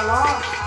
ला